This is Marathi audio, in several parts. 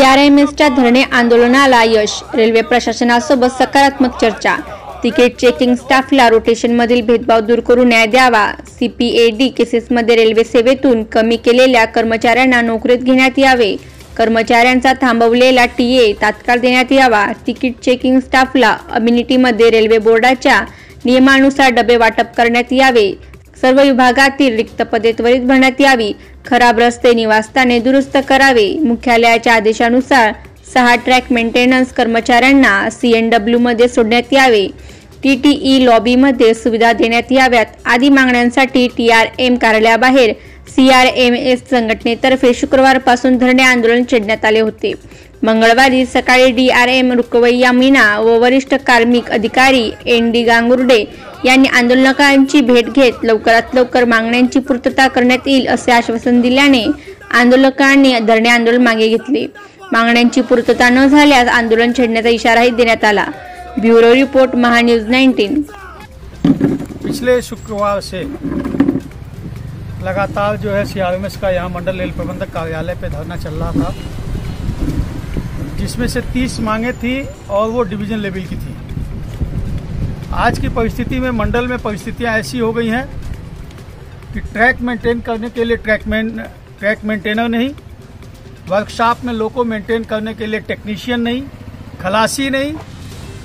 बीआरएमएसच्या धरणे आंदोलनाला यश. रेल्वे प्रशासनासोबत सकारात्मक चर्चा. तिकीट चेकिंग स्टाफला रोटेशनमधील भेदभाव दूर करून न्याय द्यावा. सीपीएडी केसेसमध्ये रेल्वे सेवेतून कमी केलेल्या कर्मचाऱ्यांना नोकरीत घेण्यात यावे. कर्मचाऱ्यांचा थांबवलेला टीए तात्काळ देण्यात यावा. तिकीट चेकिंग स्टाफला अम्युनिटीमध्ये रेल्वे बोर्डाच्या नियमानुसार डबे वाटप करण्यात यावे. सर्व विभागातील रिक्त पदे त्वरित भरण्यात यावी. खराब रस्ते निवासस्थाने दुरुस्त करावे. मुख्यालयाच्या आदेशानुसार सहा ट्रॅक मेंटेनन्स कर्मचाऱ्यांना सी एन डब्ल्यूमध्ये सोडण्यात यावे. टी टी ई लॉबीमध्ये सुविधा देण्यात याव्यात. आदी मागण्यांसाठी टी आर एम कार्यालयाबाहेर सी आर एम एस संघटनेतर्फे शुक्रवारपासून धरणे आंदोलन छेडण्यात आले होते. मंगळवारी सकाळी D R M Rukaiya Meena व वरिष्ठ कार्मिक अधिकारी एन डी गांगुर्डे यांनी आंदोलनकारांची भेट घेत लवकरात लवकर मागण्यांची पूर्तता करण्यात येईल असे आश्वासन दिल्याने आंदोलकांनी धरणे आंदोलन मागे घेतले. मागण्यांची पूर्तता न झाल्यास आंदोलन छेडण्याचा इशाराही देण्यात आला. Bureau report MahaNews nineteen. पिछले शुक्रवार से लगातार जो है सीआरएमएस का यहाँ मंडल रेल प्रबंधक कार्यालय पे धरना चल रहा था जिसमें से 30 मांगे थी और वो डिवीजन लेवल की थी। आज की परिस्थिति में, मंडल में परिस्थितियाँ ऐसी हो गई हैं कि ट्रैक मेंटेन करने के लिए ट्रैक मेन, ट्रैक मेंटेनर नहीं, वर्कशॉप में लोको मेंटेन करने के लिए टेक्नीशियन नहीं, खलासी नहीं,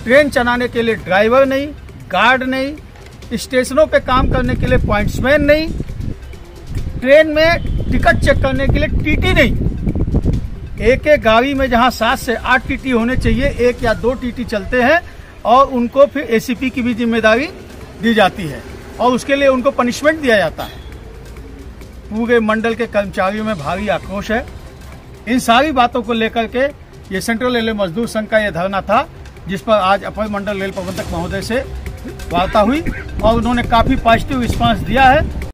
ट्रेन चलाने के लिए ड्राइवर नहीं, गार्ड नहीं, स्टेशनों पे काम करने के लिए पॉइंट्समैन नहीं, ट्रेन में टिकट चेक करने के लिए टीटी नहीं। एक एक गाड़ी में जहाँ सात से आठ टीटी होने चाहिए, एक या दो टीटी चलते हैं और उनको फिर एसीपी की भी ज़िम्मेदारी दी जाती है और उसके लिए उनको पनिशमेंट दिया जाता है। पूरे मंडल के कर्मचारियों में भारी आक्रोश है। इन सारी बातों को लेकर के ये सेंट्रल रेलवे मजदूर संघ का यह धरना था, जिस पर आज अपर मंडल रेल प्रबंधक महोदय से वार्ता हुई और उन्होंने काफ़ी पॉजिटिव रिस्पांस दिया है।